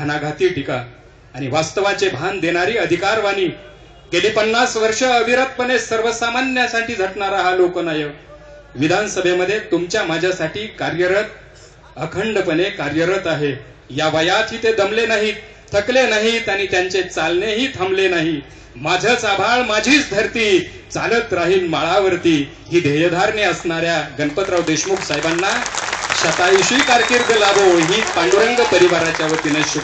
घणाघाती टीका. आणि वास्तवाचे भान देणारी अधिकारवाणी. गेली पन्नास वर्ष अविरतपणे सर्वसामान्यासाठी झटणारा हा लोकनायक. विधानसभेमध्ये तुमच्या माझ्यासाठी कार्यरत अखंडपणे कार्यरत आहे. या वयातही ते दमले नाहीत थकले नाहीत आणि त्यांचे चालणेही थांबले नाही. माझंच आभाळ माझीच धरती चालत राहील माळावरती. ही ध्येयधारणे असणाऱ्या गणपतराव देशमुख साहेबांना शतायुषी कारकीर्द लाभो ही पांडुरंग परिवाराच्या वतीनं शुभ